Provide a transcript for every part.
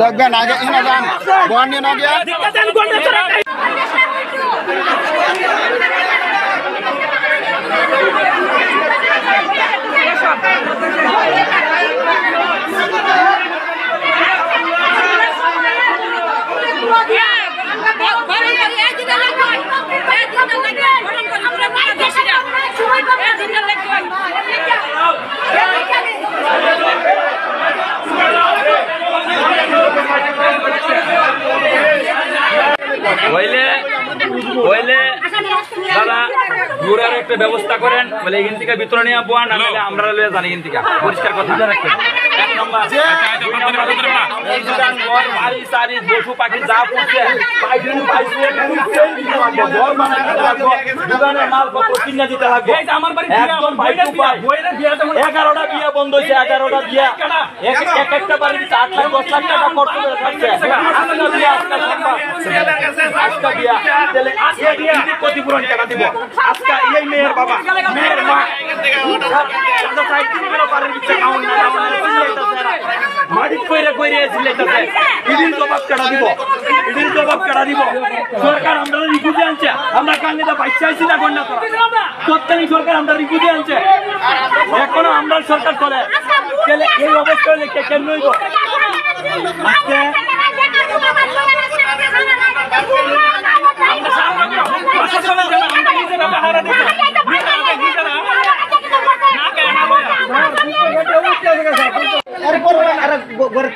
দেখবেন আগে এখানে যান না গিয়া একটা ব্যবস্থা করেন বলে এখান থেকে ভিতরে নিয়ে বোয়া না হলে আমরা লয়ে জানি এখান থেকে পরিষ্কার কথা। এক নম্বর। বাড়ি, সারি, পশু পাখি যা পড়ছে। এগারোটা বিয়ে বন্ধ হয়েছে এগারোটা বিয়ে। এক এক একটা বাড়িতে আট লাখ দশ লাখ টাকা খরচ করে থাকছে। আজকে বিয়ে আজকে সম্ভব আজকে বিয়ে। তাহলে আজকে বিয়ে ক্ষতিপূরণ টাকা দিব? আজকে এই মেয়ের বাবা, মেয়ের মা মাটি কইরে কইরে সিলেটাছে ইদিন জবাব কাটা দিব? ইদিন জবাব কাটা দিব? সরকার আমরা রিপুজে আনছে। আমরা কাঙ্গিটা বাইচা আইছি না গন্ডা প্রত্যেক সরকার আমরা রিপুজে আনছে। এখনও আমরা সরকার করে। এই অবস্থা কেন হইব আজকে প্রশাসনের জন্য আমরা নিজেরা পাহারা দিতে এরপর আর ঘরের থেকে জিনিস বাচ্চা কথা কিছু জিনিস তারপর একটা এইগুলো উল্টে হয়ে গেছে তো। সেদিন গেছে হ্যাঁ দাঁড়ান না একটা কথা প্রশাসন দিয়েছে রে ভোট দিয়েছে রে পাঠাইছে তারা বে আব্দুল্লাহ দিয়েছে আমরা এখন প্রোগ্রাম আছে বাসন বলে কি তিন দিন পরে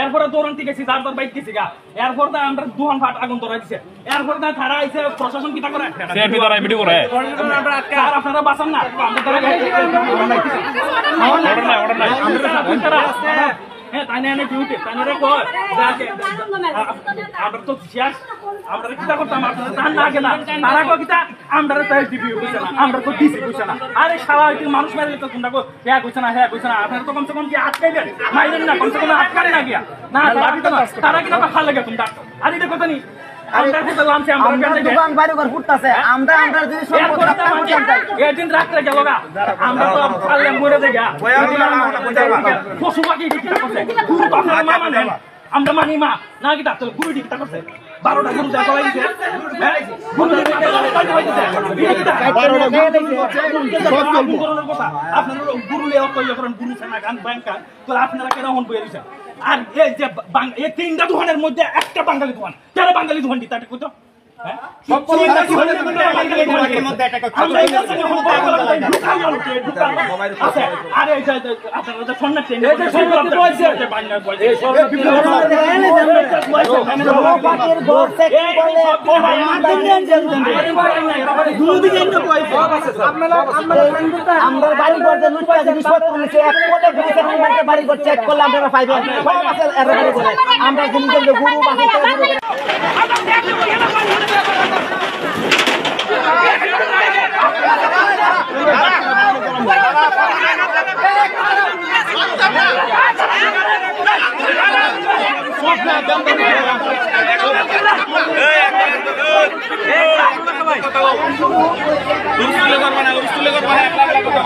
এরপরে দৌড়ান্তি ঠিক যার যার বাইক গেছি গা। এরপর দা আমরা দুহান ফাট আগুন ধরা দিছে এরপর দা থারা আইছে প্রশাসন কিটা করে? সেফি দ্বারা ভিডিও করে। আর আপনারা বাঁচান না। আমরা তারা অর্ডার নাই অর্ডার নাই। তারা হ্যাঁ তাই না ডিউটি তাই না, রে কয় দেখে আমরা তো শেষ আমরা কিটা করতাম? আপনারা তার না না। তারা কো কিটা আমরা তাই দিবি কইছে না, আমরা তো দিছি কইছে না। আরে শালা তুই মানুষ মারলে তো তোমরা কো হ্যাঁ কইছে না হ্যাঁ কইছে নি। আমরা কোথা লামছে আমরা আমরা কেন দোকান বাড়ি ঘর ফুটতাছে আমরা আমরা যদি সম্পদ রাখতাম জানতাম এদিন রাত্রে গেল গা। আমরা তো পারলে মরে দে পশু পাখি ডিক্টা করছে। গুরু বাপের মা মানে আমরা মানি মা। না কি ডাক্তার গুরু ডিক্টা করছে? বারোটা গুরু দেখা হয়েছে হ্যাঁ? আপনারা গুরু লেও করেন? গুরু সেনা গান ব্যাংকার। তো আপনারা কেন হন বইয়ে দিছেন? আর এই যে এই তিনটা দোকানের মধ্যে একটা বাঙালি দোকান। কেন বাঙালি দোকান দিতে এটা হ্যাঁ আমরা। আচ্ছা, বাড়ি জিনিসপত্র এক কোটে বাড়ি ঘর চেক করলে আমরা পাইবেন সব আছে আমরা গুরু বাসে স্কুলে করবা না স্কুলে করবা না এক লাখ লাখ টাকা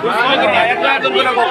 স্কুলে করবা এক লাখ জন করে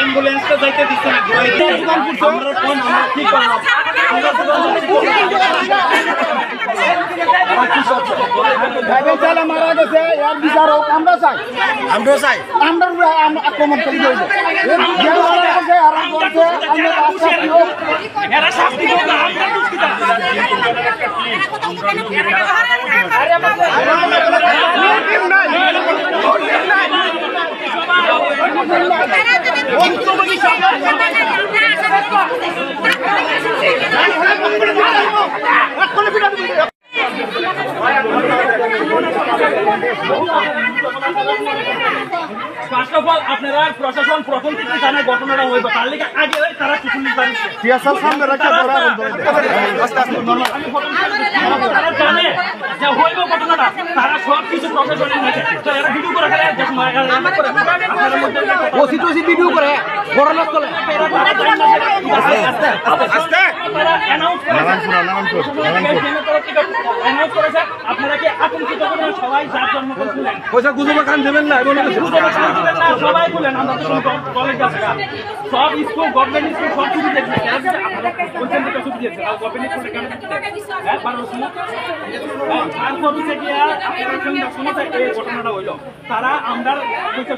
অ্যাম্বুলেন্সটা যাইতে দিচ্ছে না আমরা কোন আমরা কি করলাম মারা গেছে এর বিচার হোক আমরা চাই আমরা চাই আমরা আমরা আক্রমণ করি দেবো যে মারা গেছে আর বলছে আমরা রাস্তা হোক এরা শাস্তি দেবো না আমরা দুষ্কৃতা ফার্স্ট অফ অল আপনারা প্রশাসন প্রথম থেকে জানার ঘটনাটা হইব। তার লিগে আগে ওই তারা কিছু টিয়াসাল সামনে রাখা ধরা তারা জানে যে হইব ঘটনাটা। তারা সব কিছু প্রশাসনের মধ্যে। তো এরা ভিডিও করে ফেলে যে ওসি টসি ভিডিও করে ঘটনা চলে আপনারা কি আতঙ্কিত করেন সবাই যার জন্ম করছিলেন পয়সা গুজবে কান দেবেন না সবাই বলেন আমরা তো কলেজ আছে সব স্কুল গভর্নমেন্ট স্কুল সব ছুটি দেখছে। এরা কিন্তু আপনারা বলছেন যে ছুটি দিয়েছে। আর গভর্নমেন্ট স্কুলে কেন ছুটি দেয়? হ্যাঁ? হ্যাঁ, গিয়া আপনারা এই ঘটনাটা হইল। তারা আমরা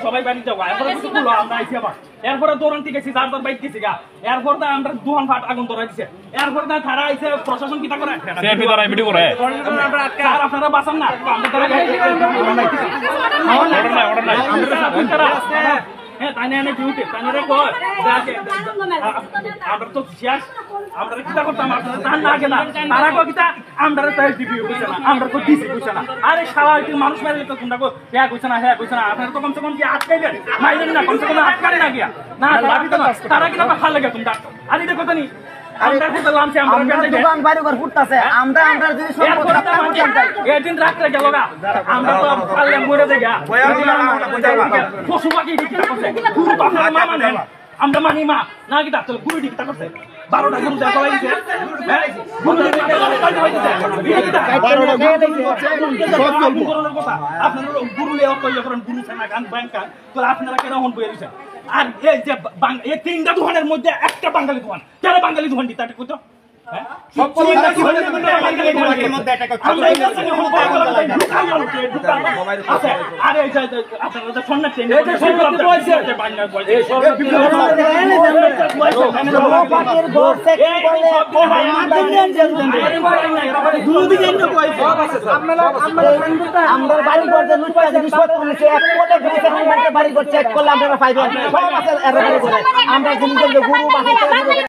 সবাই বাড়ি যাব। কিছু আমরা আইসি আবার। এরপরে দৌড়ান ঠিক আছে যার যার বাইক গেছি গা। এরপর দা আমরা দুহান ফাট আগুন ধরা দিছে। এরপর দা তারা আইছে প্রশাসন কিটা করে? ভিডিও করে। আর আপনারা বাঁচান না। আমরা তারা হ্যাঁ তাই না ডিউটি তাই না কয় আমরা তো শেষ আমরা কিটা করতাম আপনারা তার না না তারা কো কিটা আমরা তাই দিবি কইছে না আমরা তো দিছি কইছে না আরে শালা তুই মানুষ মারলে তো তোমরা কো হ্যাঁ কইছে না হ্যাঁ কইছে না আপনারা তো কমসে কম কি আটকাইলেন মাইলেন না কমসে কম আটকারে না গিয়া না তারা কিটা তারা ভালো লাগে তোমরা আর এটা কথা নি আমরা দোকান বাড়ি ঘর ফুটতাছে আমরা আমরা যদি সম্পদ রাখতাম এদিন রাত্রে গেল গা আমরা তো পারলে মরে যাই পশু পাখি দিকে করছে গুরু বাপের মা মানে আমরা মানি মা না কি ডাক্তার গুরু দিকে করছে বারোটা গুরু দেখা হয়েছে হ্যাঁ আপনারা গুরু লে অত করেন গুরু সেনা গান ব্যাংকা তো আপনারা কেন হন বইয়ে দিচ্ছেন আর এই যে এই তিনটা দোকানের মধ্যে একটা বাঙালি দোকান। কেন বাঙালি দোকান দিতে এটা কইতো হ্যাঁ আমরা। আচ্ছা, বাড়ি জিনিসপত্র এক কোটে ঘুরেছে বাড়ি করলে গুরু